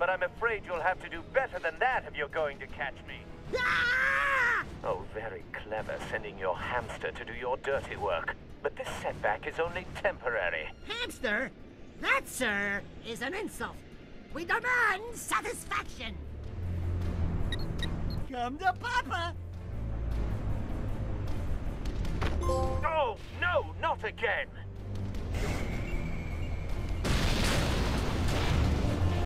but I'm afraid you'll have to do better than that if you're going to catch me. Ah! Oh, very clever sending your hamster to do your dirty work. But this setback is only temporary. Hamster? That, sir, is an insult. We demand satisfaction. Come to Papa. Oh, no, not again!